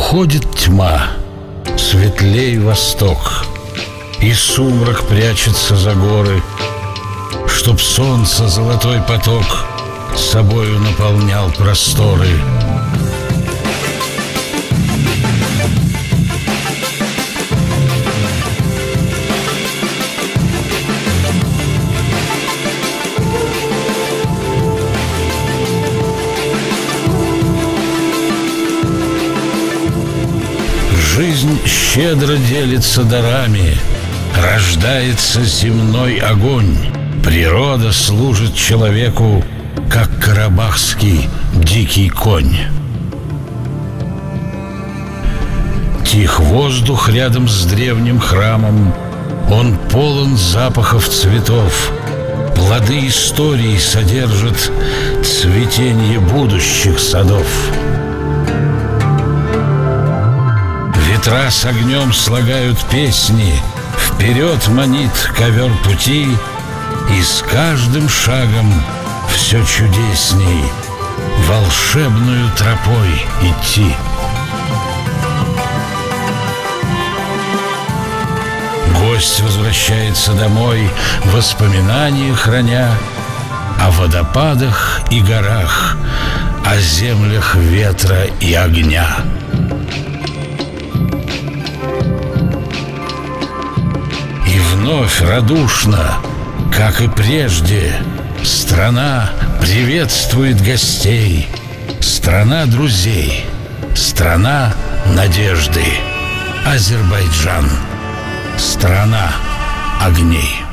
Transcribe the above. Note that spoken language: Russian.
Уходит тьма, светлей восток, И сумрак прячется за горы, Чтоб солнце золотой поток Собою наполнял просторы. Жизнь щедро делится дарами, Рождается земной огонь. Природа служит человеку, Как карабахский дикий конь. Тих воздух рядом с древним храмом, Он полон запахов цветов. Плоды истории содержат Цветение будущих садов. Ветра с огнем слагают песни, Вперед манит ковер пути, И с каждым шагом все чудесней Волшебную тропой идти. Гость возвращается домой, Воспоминания храня О водопадах и горах, О землях ветра и огня. Вновь радушно, как и прежде, страна приветствует гостей, страна друзей, страна надежды, Азербайджан, страна огней.